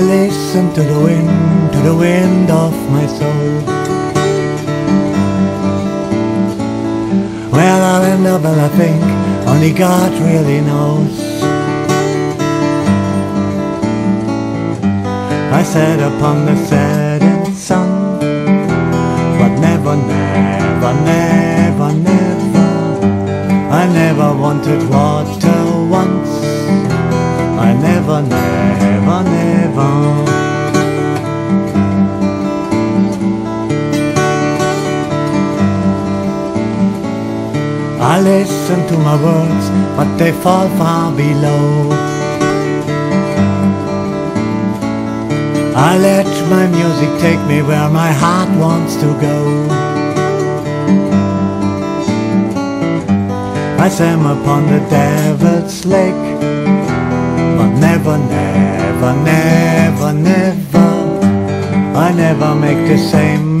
listen to the wind, to the wind of my soul. Well, I'll end up, well, I think only God really knows. I sat upon the setting sun, but never, never, never, never. I never wanted water once. I never, never, never. I listen to my words, but they fall far below. I let my music take me where my heart wants to go. I swam upon the devil's lake, but never, never, never, never. I never make the same